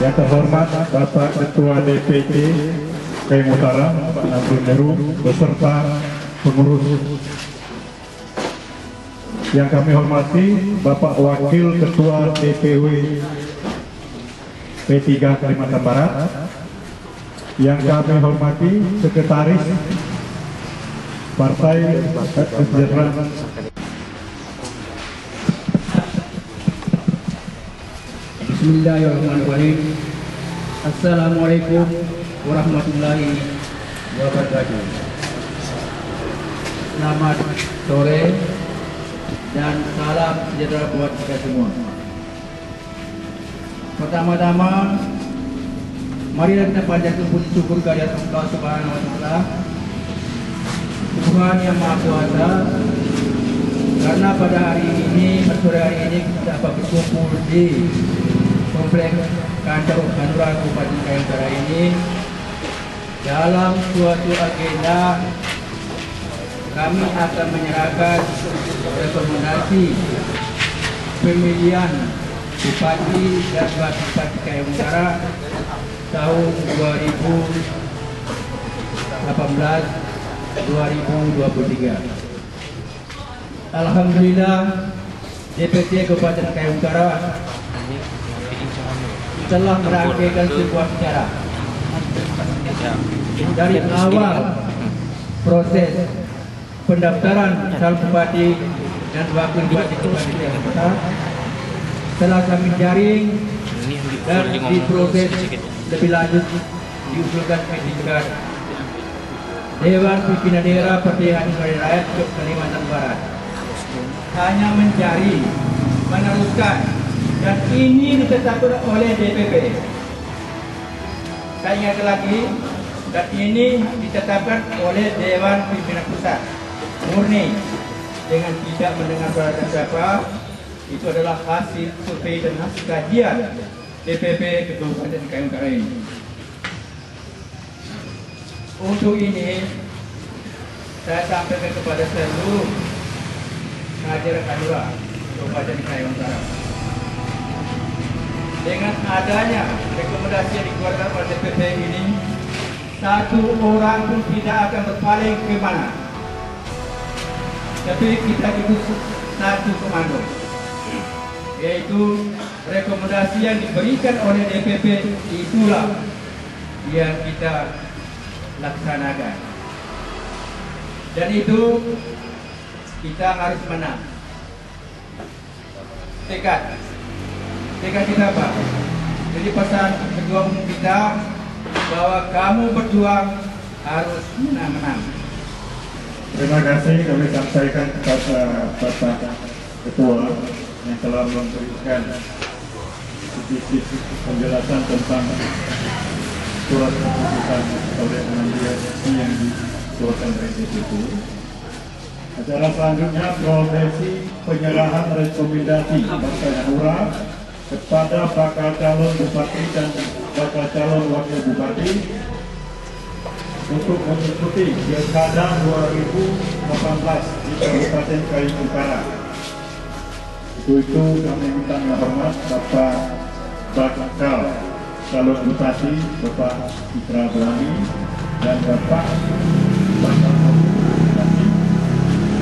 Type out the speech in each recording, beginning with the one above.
Yang terhormat Bapak Ketua DPC Kayung Utara, Pak Abdul Meru, beserta pengurus. Yang kami hormati Bapak Wakil Ketua DPW P3 Kalimantan Barat, yang kami hormati Sekretaris Partai Kesejahteraan Bismillahirrahmanirrahim. Assalamualaikum warahmatullahi wabarakatuh. Selamat sore dan salam sejahtera buat kita semua. Pertama-tama, marilah kita panjatkan puji syukur kehadirat Allah Subhanahu wa taala. Tuhan yang Maha Kuasa karena pada hari ini, sore hari ini kita dapat berkumpul di kompleks kantor Hanura Kabupaten Kayang Utara ini dalam suatu agenda kami akan menyerahkan rekomendasi pemilihan Bupati dan Wakil Bupati Kayang Utara tahun 2018-2023. Alhamdulillah DPT Kabupaten Kayang Utara telah merangkaikan sebuah sejarah. Dari awal proses pendaftaran calon bupati dan wakil bupati Kabupaten telah kami jaring dan diproses lebih lanjut diusulkan pendidikan Dewan Pimpinan Daerah Perpilihan Rakyat ke Kalimantan Barat. Hanya mencari, meneruskan, dan ini ditetapkan oleh DPP. Saya ingat lagi, dan ini ditetapkan oleh Dewan Pimpinan Pusat. Murni, dengan tidak mendengar suara siapa, itu adalah hasil survei dan hasil kajian DPP Kabupaten Kayang Utara ini. Untuk ini, saya sampaikan kepada seluruh kader Kanura Kabupaten Utara. Dengan adanya rekomendasi yang dikeluarkan oleh DPP ini, satu orang pun tidak akan berpaling ke mana. Tapi kita itu satu komando, yaitu rekomendasi yang diberikan oleh DPP itulah yang kita laksanakan. Dan itu kita harus menang. Tekad. Tekad kita apa? Jadi pesan ketua umum kita bahwa kamu berjuang harus menang-menang. Terima kasih kami sampaikan kepada Bapak Ketua yang telah memberikan sedikit penjelasan tentang surat keputusan oleh pengambilan yang dikeluarkan oleh DPP. Acara selanjutnya prosesi penyerahan rekomendasi Partai Hanura kepada bakal calon bupati dan bakal calon wakil bupati untuk mengikuti pilkada 2018 di Kabupaten Kayung Utara. Itu itu kami minta hormat Bapak bakal calon bupati Bapak Citra Belani dan Bapak bakal bupati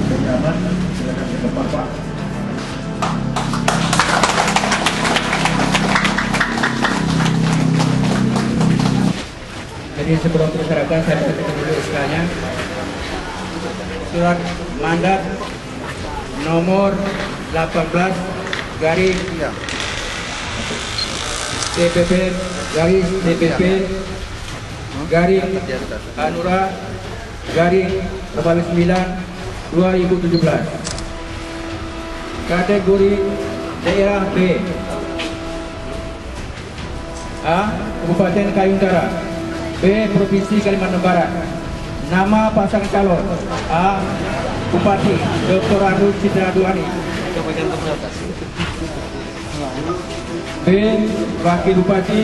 penyaman silakan ke depan Pak. Jadi sebelum diserahkan saya bacakan dulu SK-nya. Surat mandat nomor 18 garis DPP garis DPP garis Hanura garis 9 2017 kategori daerah B. A. Kabupaten Kayung Utara B. Provinsi Kalimantan Barat Nama pasangan calon A. Bupati Dr. Arul Citra Duani B. Wakil Bupati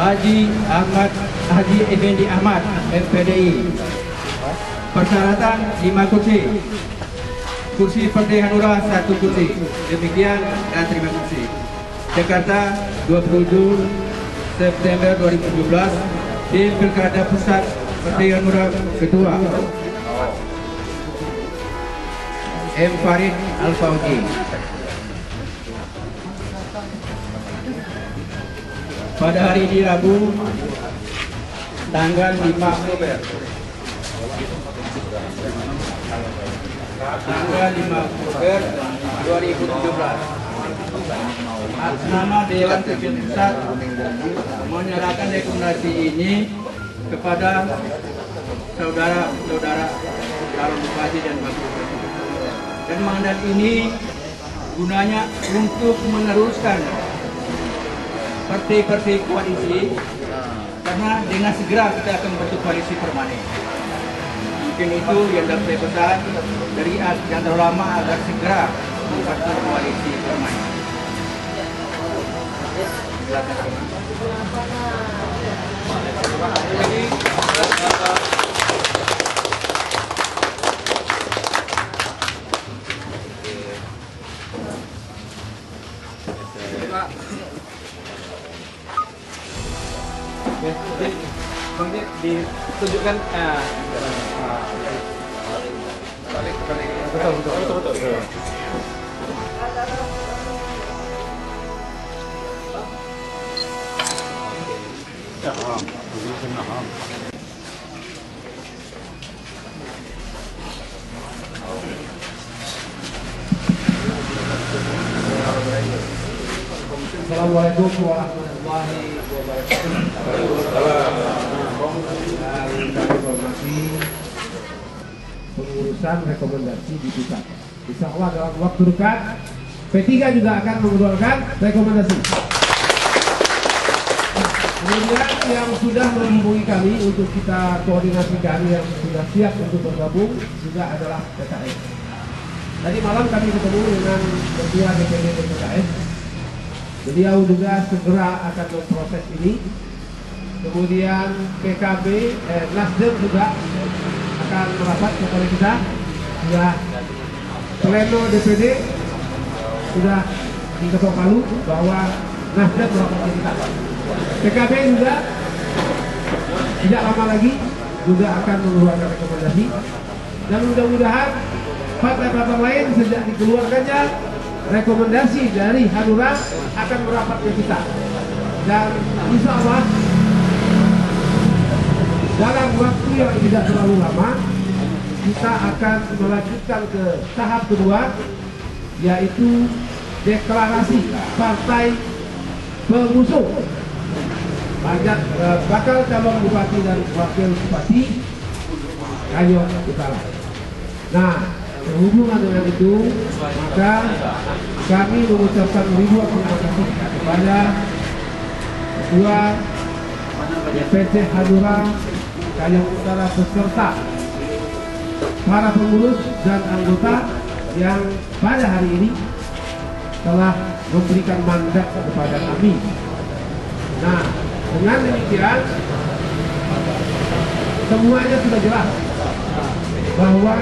Haji Ahmad Haji Effendi Ahmad FPDI Persyaratan 5 kursi Kursi Partai Hanura 1 kursi Demikian dan terima kasih Jakarta 27 September 2017 di Pilkada Pusat Partai Hanura Kedua. M. Farid Al-Fauji. Pada hari ini Rabu, tanggal 5 Oktober. Tanggal 5 Oktober 2017. Atas nama Dewan Pimpinan Pusat menyerahkan rekomendasi ini kepada saudara-saudara calon bupati dan wakil bupati. Dan mandat ini gunanya untuk meneruskan partai-partai koalisi karena dengan segera kita akan membentuk koalisi permanen. Mungkin itu yang dapat saya pesan dari yang terlalu lama agar segera membentuk koalisi permanen. Ditunjukkan ah, ah, balik balik. Betul. Betul betul betul Assalamualaikum warahmatullahi wabarakatuh. Pengurusan rekomendasi di pusat. Insya Allah dalam waktu dekat P3 juga akan mengeluarkan rekomendasi. Kemudian yang sudah menghubungi kami untuk kita koordinasikan yang sudah siap untuk bergabung juga adalah PKS. Tadi malam kami ketemu dengan Ketua DPD PKS Beliau juga segera akan memproses ini. Kemudian PKB, eh, Nasdem juga akan merapat kepada kita. Sudah pleno DPD sudah diketok palu bahwa Nasdem merapat kita. PKB juga tidak lama lagi juga akan mengeluarkan rekomendasi. Dan mudah-mudahan partai-partai lain sejak dikeluarkannya rekomendasi dari Hanura akan merapat ke kita. Dan insya Allah dalam waktu yang tidak terlalu lama kita akan melanjutkan ke tahap kedua yaitu deklarasi partai pengusung Bajak, eh, bakal calon bupati dan wakil bupati Kayong Utara. Nah, Berhubungan dengan itu, maka kami mengucapkan ribuan terima kasih kepada Ketua DPC Hanura Kayong Utara beserta para pengurus dan anggota yang pada hari ini telah memberikan mandat kepada kami. Nah, dengan demikian semuanya sudah jelas bahwa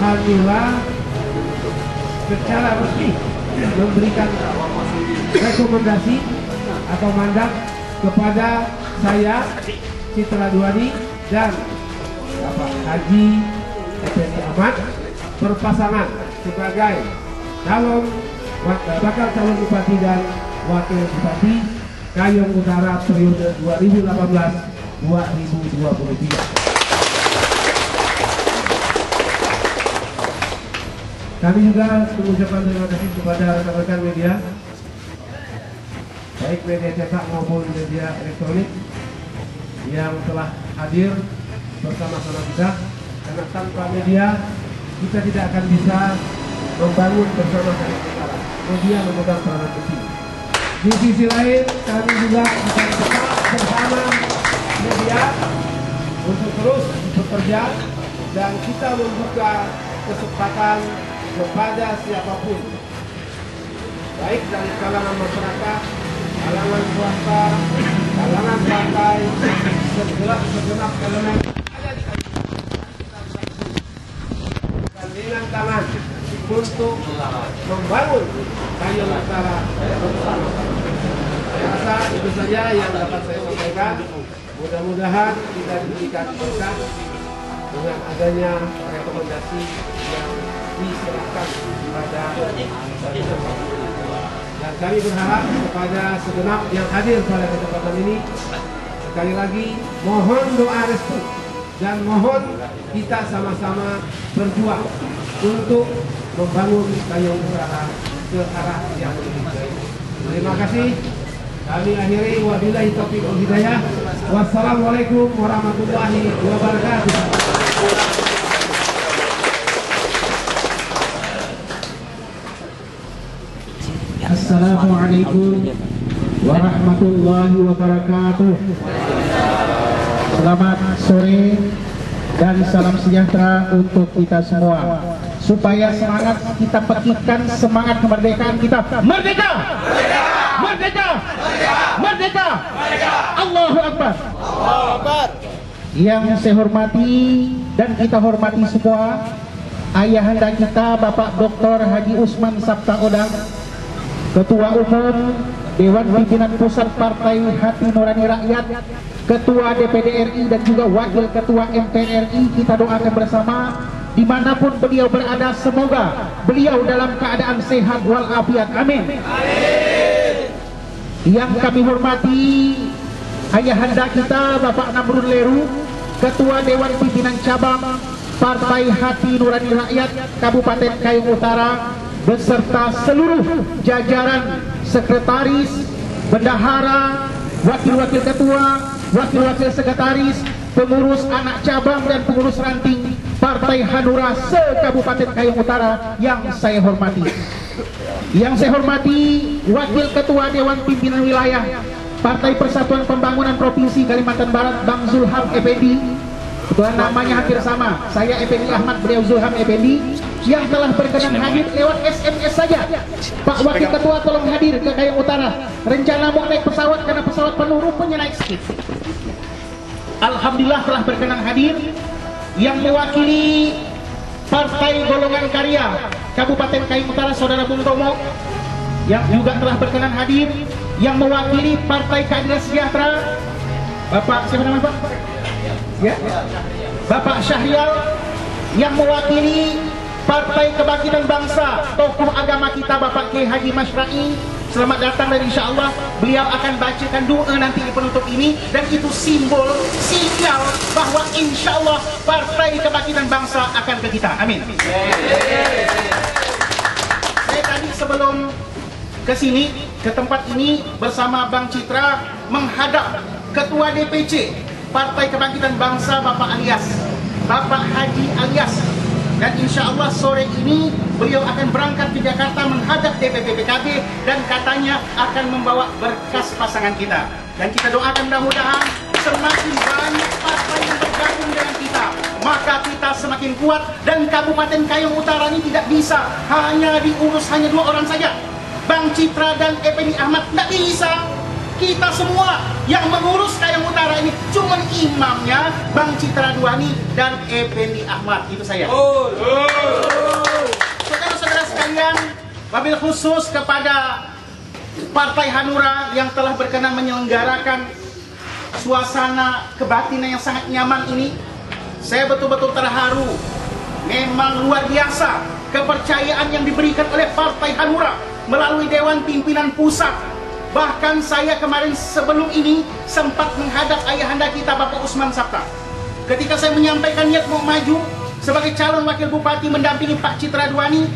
Hanura secara resmi memberikan rekomendasi atau mandat kepada saya Citra Duani dan Bapak Haji Effendi Ahmad berpasangan sebagai calon bakal calon bupati dan wakil bupati Kayong Utara periode 2018-2023. Kami juga mengucapkan terima kasih kepada rekan-rekan media, baik media cetak maupun media elektronik yang telah hadir bersama-sama kita. Karena tanpa media kita tidak akan bisa membangun bersama sama negara. Media memegang peranan penting. Di sisi lain, kami juga akan tetap bersama media untuk terus bekerja dan kita membuka kesempatan kepada siapa pun baik dari kalangan masyarakat, kalangan swasta, kalangan partai, segenap segenap elemen ada di tangan untuk membangun kayu utara bersama. Rasa Itu saja yang dapat saya sampaikan. Mudah-mudahan kita diberikan berkah dengan adanya rekomendasi yang diserahkan kepada dan kami berharap kepada segenap yang hadir pada kesempatan ini sekali lagi mohon doa restu dan mohon kita sama-sama berjuang untuk membangun Tanjung Usaha ke arah yang lebih baik. Terima kasih. Kami akhiri wabillahi taufiq wal hidayah. Wassalamualaikum warahmatullahi wabarakatuh. Assalamualaikum warahmatullahi wabarakatuh. Selamat sore dan salam sejahtera untuk kita semua. Supaya semangat kita petikkan semangat kemerdekaan kita. Merdeka! Merdeka! Merdeka! Allahu Akbar. Yang saya hormati dan kita hormati semua Ayahanda kita Bapak Dr. Haji Usman Sabta Odang Ketua Umum Dewan Pimpinan Pusat Partai Hati Nurani Rakyat Ketua DPD RI dan juga Wakil Ketua MPR RI kita doakan bersama. Di mana pun beliau berada semoga beliau dalam keadaan sehat walafiat. Amin yang kami hormati ayahanda kita Bapak Namrul Leru Ketua Dewan Pimpinan Cabang Partai Hati Nurani Rakyat Kabupaten Kayong Utara beserta seluruh jajaran sekretaris, bendahara, wakil-wakil ketua, wakil-wakil sekretaris, pengurus anak cabang dan pengurus ranting Partai Hanura se-Kabupaten Kayong Utara yang saya hormati. Yang saya hormati Wakil Ketua Dewan Pimpinan Wilayah Partai Persatuan Pembangunan Provinsi Kalimantan Barat Bang Zulham Effendi. Kebetulan namanya hampir sama. Saya Effendi Ahmad, beliau Zulham Effendi Yang telah berkenan hadir lewat SMS saja. Pak Wakil Ketua tolong hadir ke Kayong Utara. Rencana mau naik pesawat karena pesawat penuh rupanya naik sedikit Alhamdulillah telah berkenan hadir Yang mewakili Partai Golongan Karya Kabupaten Kayong Utara Saudara Bung Tomo yang juga telah berkenan hadir yang mewakili Partai Keadilan Sejahtera Bapak siapa namanya Pak? Ya? Bapak Syahrial yang mewakili Partai Kebangkitan Bangsa tokoh agama kita Bapak Kiai Haji Masyra'i Selamat datang dan insya Allah beliau akan bacakan doa nanti di penutup ini dan itu simbol, sinyal bahwa insya Allah Partai Kebangkitan Bangsa akan ke kita. Amin. Saya tadi sebelum ke sini ke tempat ini bersama Bang Citra menghadap Ketua DPC Partai Kebangkitan Bangsa Bapak Alias Bapak Haji Alias dan insya Allah sore ini beliau akan berangkat ke Jakarta menghadap DPP PKB dan katanya akan membawa berkas pasangan kita. Dan kita doakan mudah-mudahan semakin banyak partai yang bergabung dengan kita maka kita semakin kuat dan Kabupaten Kayong Utara ini tidak bisa hanya diurus hanya dua orang saja. Bang Citra dan Effendi Ahmad tidak bisa kita semua yang mengurus Kayong Utara ini. Cuma imamnya Bang Citra Duani dan Effendi Ahmad. Itu saya. Saudara-saudara sekalian wabil khusus kepada Partai Hanura yang telah berkenan menyelenggarakan suasana kebatinan yang sangat nyaman ini. Saya betul-betul terharu. Memang luar biasa kepercayaan yang diberikan oleh Partai Hanura melalui Dewan Pimpinan Pusat Bahkan saya kemarin sebelum ini sempat menghadap ayahanda kita Bapak Usman Sabta. Ketika saya menyampaikan niat mau maju sebagai calon wakil bupati mendampingi Pak Citra Duani,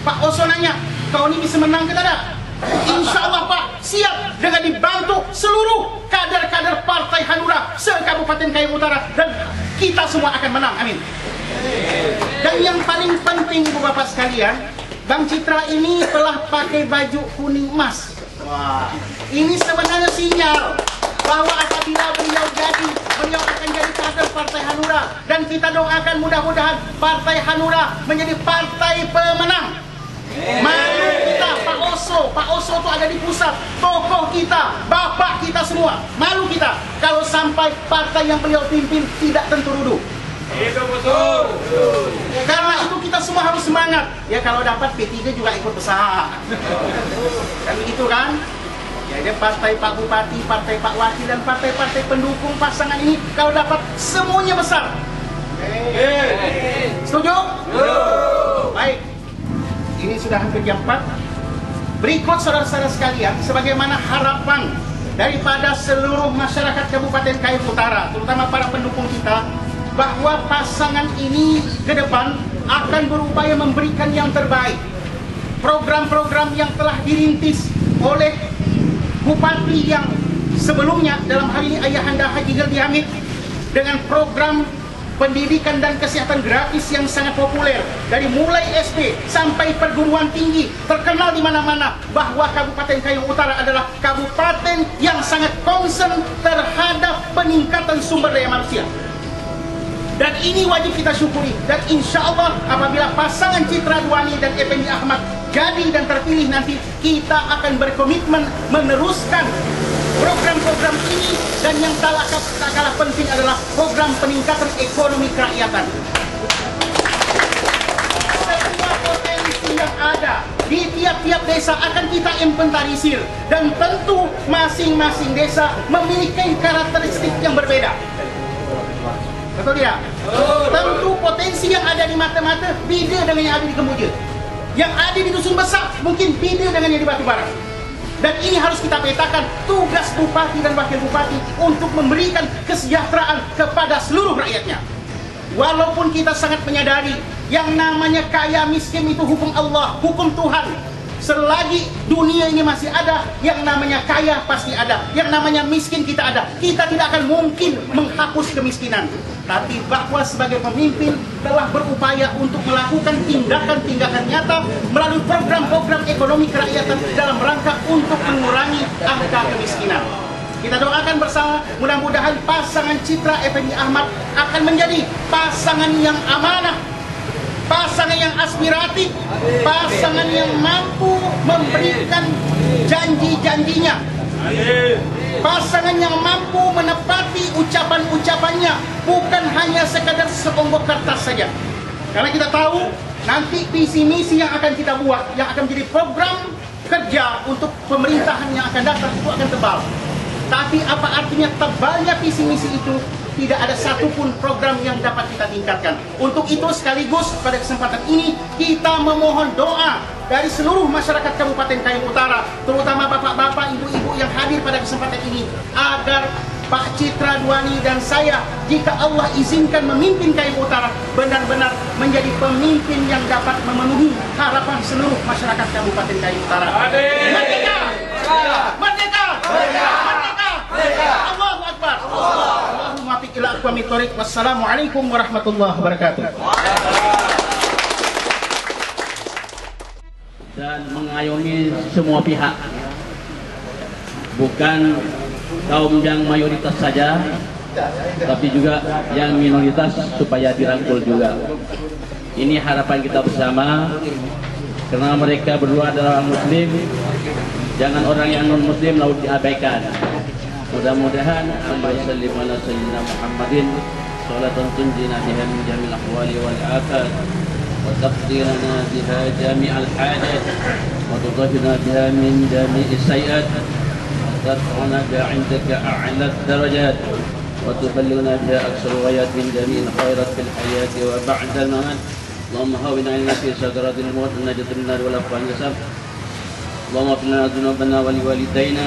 Pak Oso nanya, kau ini bisa menang ke tidak? Insya Allah Pak, siap dengan dibantu seluruh kader-kader Partai Hanura se-Kabupaten Kayong Utara dan kita semua akan menang, amin. Dan yang paling penting Bapak sekalian, Bang Citra ini telah pakai baju kuning emas. Wah, ini sebenarnya sinyal bahwa apabila beliau jadi, beliau akan jadi kader Partai Hanura. Dan kita doakan mudah-mudahan Partai Hanura menjadi partai pemenang. Malu kita, Pak Oso, Pak Oso itu ada di pusat, tokoh kita, bapak kita semua, malu kita kalau sampai partai yang beliau pimpin tidak tentu duduk. Itu betul. Karena itu kita semua harus semangat. Ya kalau dapat P3 juga ikut besar. kan begitu kan? Ya Jadi partai Pak Bupati, partai Pak Wakil dan partai-partai pendukung pasangan ini kalau dapat semuanya besar. Setuju? Baik. Ini sudah hampir jam 4. Berikut saudara-saudara sekalian, sebagaimana harapan daripada seluruh masyarakat Kabupaten Kayuk Utara, terutama para pendukung kita, bahwa pasangan ini ke depan akan berupaya memberikan yang terbaik. Program-program yang telah dirintis oleh Bupati yang sebelumnya dalam hal ini Ayahanda Haji Geldi Hamid dengan program pendidikan dan kesehatan gratis yang sangat populer dari mulai SD sampai perguruan tinggi terkenal di mana-mana bahwa Kabupaten Kayong Utara adalah kabupaten yang sangat concern terhadap peningkatan sumber daya manusia. Dan ini wajib kita syukuri. Dan insya Allah apabila pasangan Citra Duani dan Effendi Ahmad jadi dan terpilih nanti, kita akan berkomitmen meneruskan program-program ini dan yang tak kalah, penting adalah program peningkatan ekonomi kerakyatan. Semua potensi yang ada di tiap-tiap desa akan kita inventarisir dan tentu masing-masing desa memiliki karakteristik yang berbeda. Betul tidak? Tentu potensi yang ada di mata-mata beda dengan yang ada di Kemuja. Yang ada di Dusun Besar mungkin beda dengan yang di Batu Bara. Dan ini harus kita petakan tugas bupati dan wakil bupati untuk memberikan kesejahteraan kepada seluruh rakyatnya. Walaupun kita sangat menyadari yang namanya kaya miskin itu hukum Allah, hukum Tuhan. Selagi dunia ini masih ada, yang namanya kaya pasti ada, yang namanya miskin kita ada. Kita tidak akan mungkin menghapus kemiskinan. Tapi bahwa sebagai pemimpin telah berupaya untuk melakukan tindakan-tindakan nyata melalui program-program ekonomi kerakyatan dalam rangka untuk mengurangi angka kemiskinan. Kita doakan bersama, mudah-mudahan pasangan Citra Effendi Ahmad akan menjadi pasangan yang amanah, pasangan yang aspiratif, pasangan yang mampu memberikan janji-janjinya, pasangan yang mampu menepati ucapan-ucapannya, bukan hanya sekadar seonggok kertas saja. Karena kita tahu nanti visi misi yang akan kita buat, yang akan menjadi program kerja untuk pemerintahan yang akan datang itu akan tebal. Tapi apa artinya tebalnya visi misi itu? Tidak ada satupun program yang dapat kita tingkatkan. Untuk itu sekaligus pada kesempatan ini kita memohon doa dari seluruh masyarakat Kabupaten Kayong Utara, terutama bapak-bapak, ibu-ibu yang hadir pada kesempatan ini, agar Pak Citra Duani dan saya, jika Allah izinkan memimpin Kayong Utara, benar-benar menjadi pemimpin yang dapat memenuhi harapan seluruh masyarakat Kabupaten Kayong Utara. Merdeka! Merdeka! Merdeka! Wassalamualaikum warahmatullahi wabarakatuh. dan mengayomi semua pihak. Bukan kaum yang mayoritas saja tapi juga yang minoritas supaya dirangkul juga. Ini harapan kita bersama karena mereka berdua adalah muslim jangan orang yang non muslim lalu diabaikan Mudah-mudahan Allah sallim ala sayyidina Muhammadin salatan tunjina biha min jamil ahwali wal afat wa taqdirana biha jami'al hajat wa tudahhirna biha min jami'is sayyat wa tad'una biha 'indaka a'la darajat wa tuballighna biha aksar wayat min jami'il khairat fil hayati wa ba'da mamat اللهم هون علينا في سكرات الموت ونجد من النار والافغان اللهم اغفر لنا ذنوبنا ولوالدينا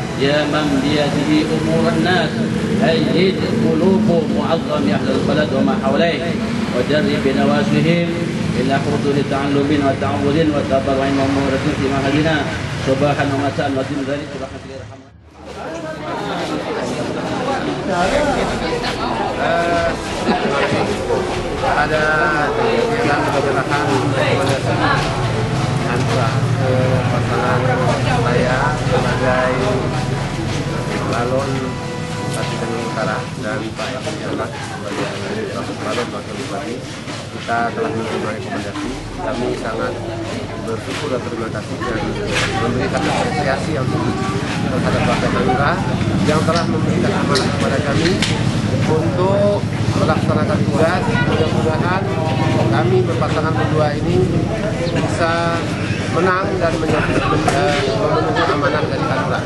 يا من بيده أمور الناس. أيد قلوب معظم أهل البلد وما حواليه وجرب بنواسهم إلى حدود تعلم وتعود وتبرع ومورة في مهدنا. صباحا ومساء ودين ذلك برحمتك يا أرحم ada ke pasangan saya sebagai calon bupati Kayong Utara dan Pak Edi Jalan sebagai Bapak Kepala Wakil Bupati kita telah menerima rekomendasi. Kami sangat bersyukur dan terima kasih dan memberikan apresiasi yang tinggi terhadap Partai Hanura yang telah memberikan amanah kepada kami untuk melaksanakan tugas. Mudah-mudahan kami berpasangan berdua ini bisa menang dan memenuhi amanah dari Hanura.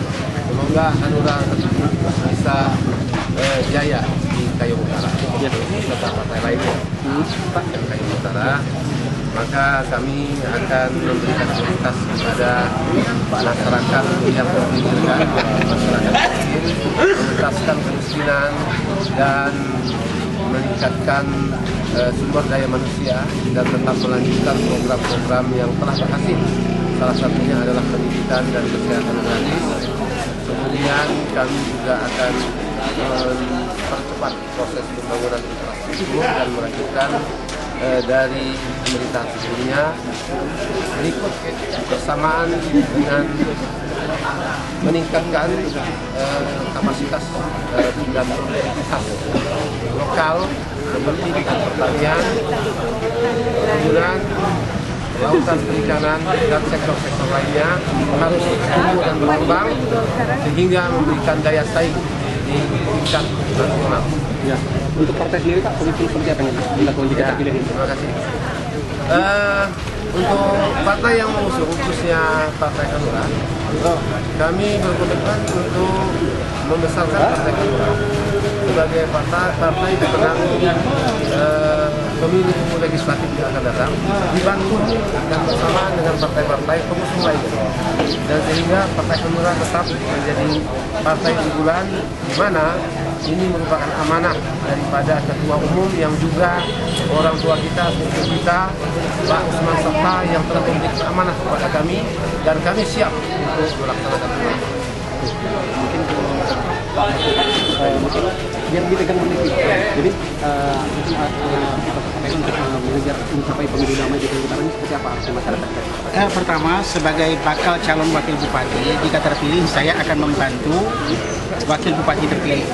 Semoga Hanura bisa eh, jaya di Kayong Utara serta partai lainnya Pak yang Kayong Utara maka kami akan memberikan prioritas kepada masyarakat yang membutuhkan masyarakat menuntaskan kemiskinan dan meningkatkan eh, sumber daya manusia dan tetap melanjutkan program-program yang telah berhasil. Salah satunya adalah pendidikan dan kesehatan gratis. Kemudian kami juga akan mempercepat proses pembangunan infrastruktur dan melanjutkan eh, dari pemerintahan sebelumnya berikut bersamaan dengan meningkatkan eh, kapasitas eh, dan produktivitas lokal seperti bidang pertanian, perkebunan, lautan perikanan dan sektor-sektor lainnya harus tumbuh dan berkembang sehingga memberikan daya saing di tingkat nasional. Ya. Untuk partai sendiri Pak, komitmen seperti apa nih dilakukan jika Ya, terpilih? terima kasih. Eh, untuk partai yang mengusung, khususnya Partai Hanura, kami berkomitmen untuk membesarkan Partai Hanura sebagai partai, partai pemenang eh, pemilu legislatif yang akan datang, dibantu dan bersamaan dengan partai-partai pengusung lainnya. Dan sehingga Partai Hanura tetap menjadi partai unggulan di mana ini merupakan amanah daripada ketua umum yang juga orang tua kita, cucu kita, Pak Usman Sabta yang telah memberikan amanah kepada kami dan kami siap untuk melaksanakan tugas. Mungkin mungkin biar dipegang menit Jadi eh, mungkin eh, eh, mengejar mencapai pemilu damai di Kalimantan ini seperti apa aksi masyarakat? Eh, pertama, sebagai bakal calon wakil bupati, jika terpilih saya akan membantu wakil bupati terpilih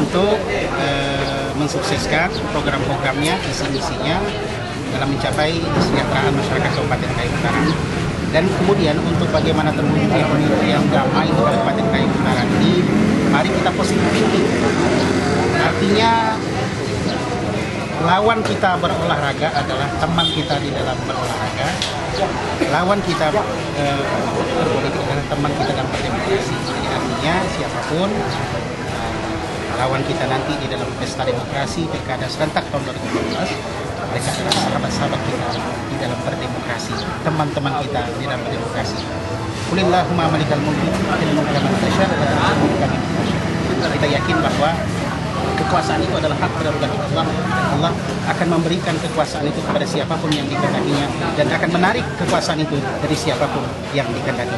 untuk eh, mensukseskan program-programnya, visi-misinya dalam mencapai kesejahteraan masyarakat Kabupaten Kayong Utara. Dan kemudian untuk bagaimana terwujudnya pemilu yang damai di Kabupaten Kayong Utara ini, mari kita positif. Artinya lawan kita berolahraga adalah teman kita di dalam berolahraga. Lawan kita eh, berpolitik adalah teman kita dalam berdemokrasi. Jadi artinya siapa pun eh, lawan kita nanti di dalam pesta demokrasi pilkada serentak tahun 2012 mereka adalah sahabat-sahabat kita di dalam berdemokrasi, teman-teman kita di dalam berdemokrasi. Kulillahumma malikal mulki tu'til mulka man tasya wa tanzi'ul mulka mimman tasya. Kita yakin bahwa kekuasaan itu adalah hak prerogatif Allah Allah akan memberikan kekuasaan itu kepada siapa pun yang dikehendakinya dan akan menarik kekuasaan itu dari siapa pun yang dikehendaki.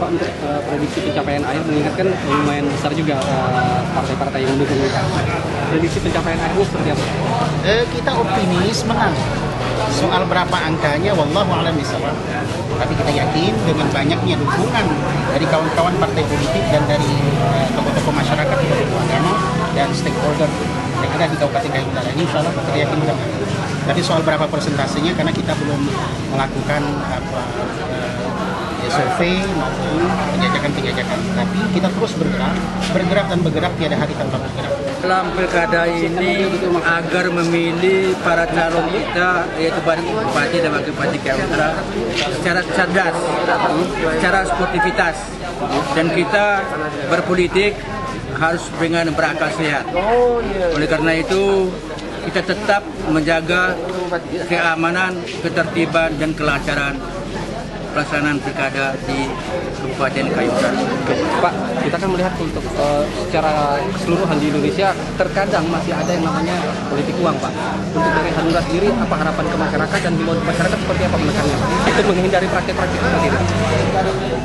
Pak untuk eh, prediksi pencapaian akhir mengingatkan lumayan besar juga eh, partai-partai yang mendukung prediksi pencapaian akhirnya seperti apa? Eh, kita optimis menang. Soal berapa angkanya, wallahu a'lam bishawab. Tapi kita yakin dengan banyaknya dukungan dari kawan-kawan partai politik dan dari eh, tokoh-tokoh masyarakat, tokoh agama dan stakeholder yang ada di Kabupaten Kayong Utara ini, insya Allah kita yakin kita. Tapi soal berapa persentasenya, karena kita belum melakukan apa eh, survei maupun penjajakan-penjajakan. Tapi kita terus bergerak, bergerak dan bergerak tiada hari tanpa bergerak. dalam pilkada ini agar memilih para calon kita yaitu bupati dan wakil bupati Utara secara cerdas, secara sportivitas dan kita berpolitik harus dengan berakal sehat. Oleh karena itu kita tetap menjaga keamanan, ketertiban dan kelancaran pelaksanaan pilkada di Kabupaten Utara. Oke, Pak, kita kan melihat untuk eh, secara keseluruhan di Indonesia terkadang masih ada yang namanya politik uang, Pak. Untuk dari Hanura sendiri, apa harapan ke masyarakat dan himbauan ke masyarakat seperti apa menekannya, Pak? Untuk menghindari praktik-praktik seperti itu.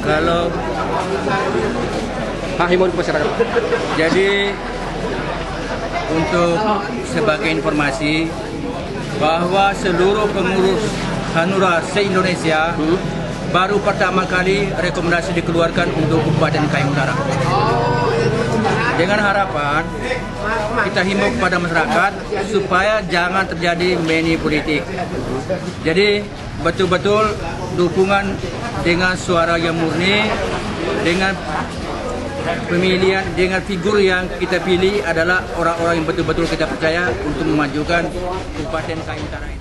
Kalau Nah, himbauan ke masyarakat. Pak. Jadi untuk sebagai informasi bahwa seluruh pengurus Hanura se-Indonesia baru pertama kali rekomendasi dikeluarkan untuk Kabupaten Kayong Utara. dengan harapan kita himbau kepada masyarakat supaya jangan terjadi money politik. Jadi betul-betul dukungan dengan suara yang murni, dengan pemilihan dengan figur yang kita pilih adalah orang-orang yang betul-betul kita percaya untuk memajukan Kabupaten Kain Utara ini.